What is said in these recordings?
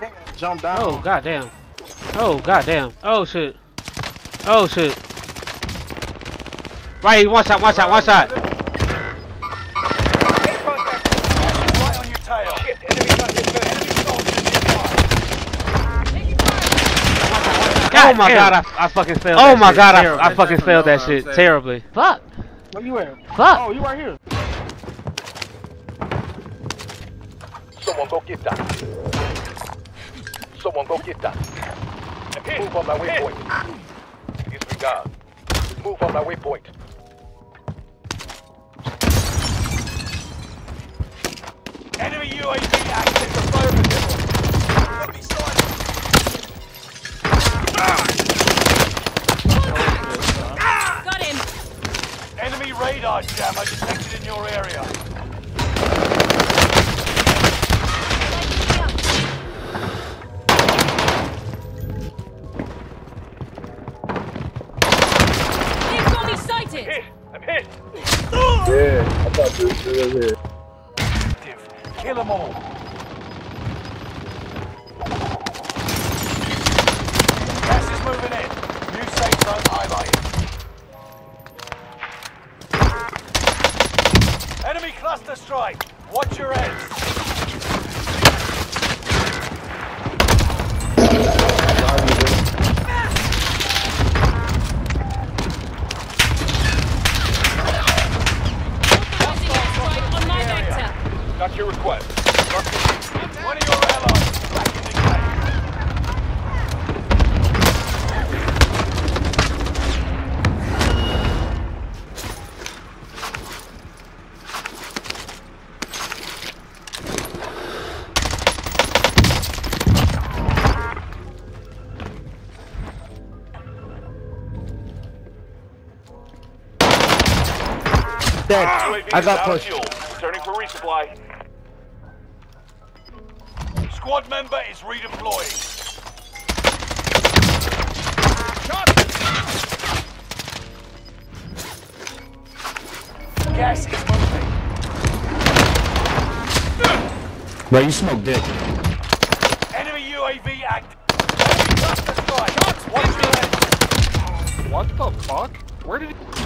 can't jump down. Oh goddamn. Oh goddamn. Oh shit. Oh shit. Right, one shot, one shot, one shot. Right on your tail. oh my god, I, I fucking failed. Oh my god, I, I fucking failed that shit terribly. Fuck. Where you at? Fuck. Oh, you right here. Someone go get that. Someone go get that. Move on my waypoint. Disregard. Move on my waypoint. Enemy UAV thought this here. Kill them all. Gas is moving in. New safe zone highlighted. Enemy cluster strike. Watch your heads. Got your request. One of your allies is back in the game. Dead. Ah! I is got pushed. fuel. Returning for resupply. Squad member is redeploying. Gas is moving. Bro, you smoke dick. Enemy UAV act. Enemy cluster strike. Watch your head. What the fuck? Where did he?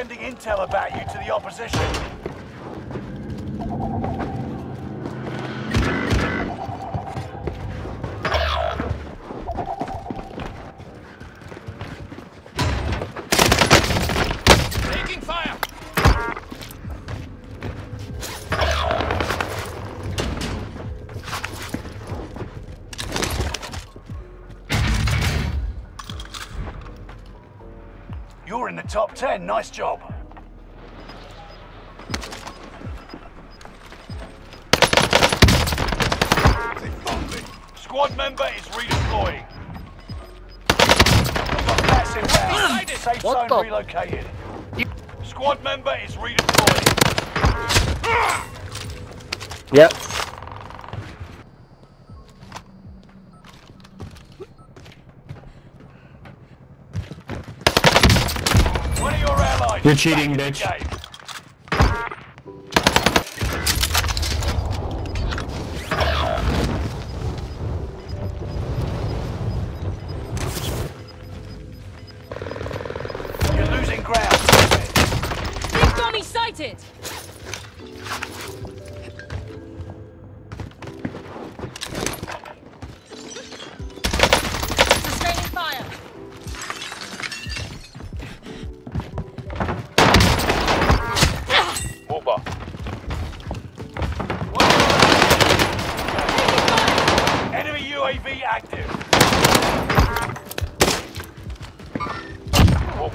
Sending intel about you to the opposition. You're in the top 10. Nice job. Squad member is redeploying. We've got gas inbound. Safe What zone the- relocated. Squad member is redeploying. Yep. You're cheating, bitch.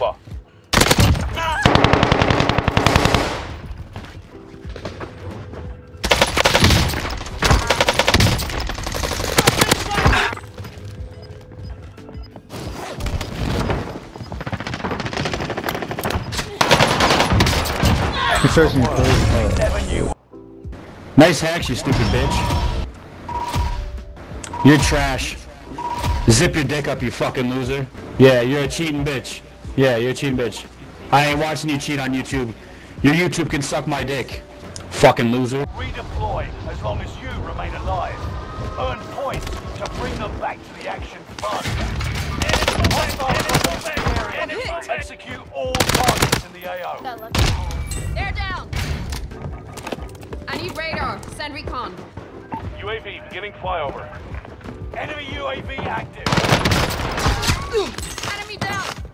Alpha. Nice hacks, you stupid bitch. You're trash. Zip your dick up, you fucking loser. Yeah, you're a cheating bitch. Yeah, you're a cheating bitch. I ain't watching you cheat on YouTube. Your YouTube can suck my dick. Fucking loser. Redeploy as long as you remain alive. Earn points to bring them back to the action fund. Execute all targets in the AO. They're down. I need radar. Send recon. UAV beginning flyover. Enemy UAV active. Enemy down.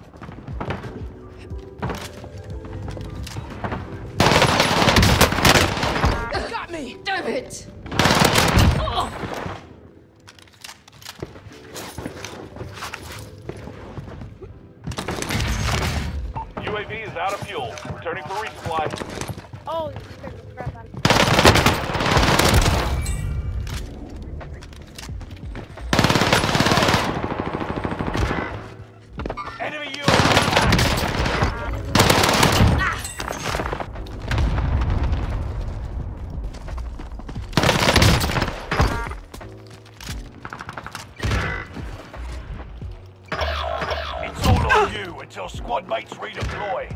All until squad mates redeploy.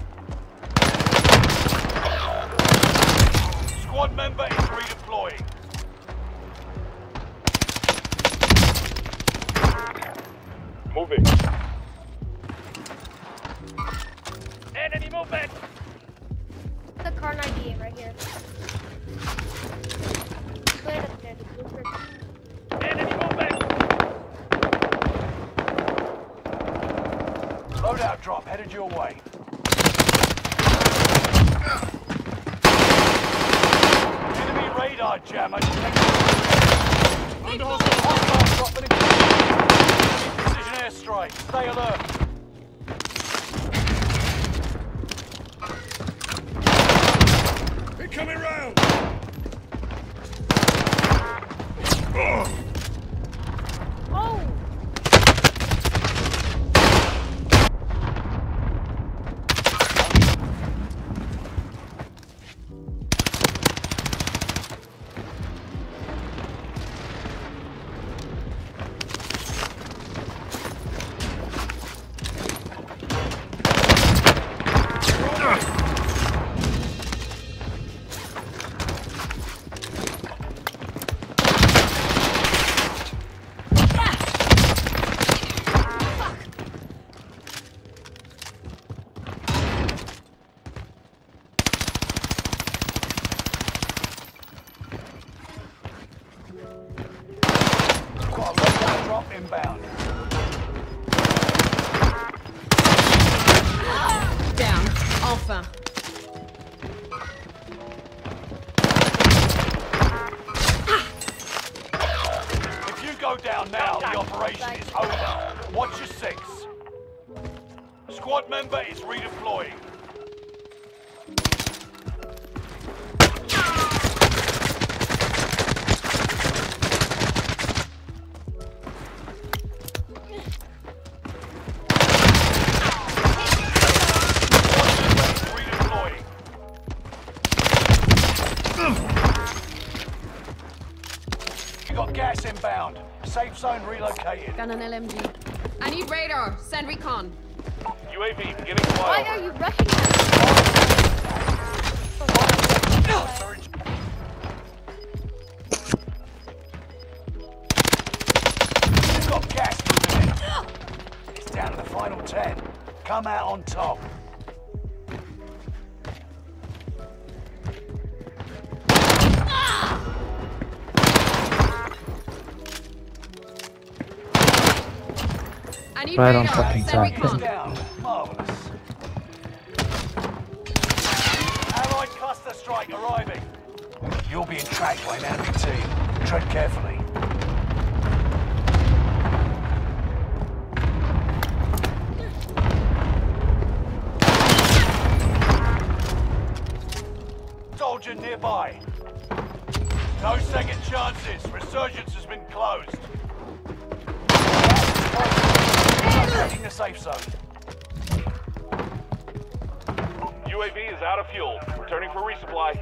Squad member is redeploying. Moving. Enemy movement! The Kar 98 right here. Cleared up there, the blueprint. Enemy movement! Loadout drop headed your way. Enemy radar jammer detected. Hostile dropping in. Enemy precision airstrike. Stay alert. Incoming round! Oh! Now, the operation is over. Watch your six. Squad member is redeploying. Safe zone relocated. Got an LMG. I need radar. Send recon. UAV beginning Why are you rushing me? You've got gas moving in. It's down to the final ten. Come out on top. Right on radar. fucking Send time. Down. Marvelous. Allied cluster strike arriving. You're being tracked by an enemy team. Tread carefully. Soldier nearby. No second chances. Resurgence has been closed. The safe zone. UAV is out of fuel. Returning for resupply.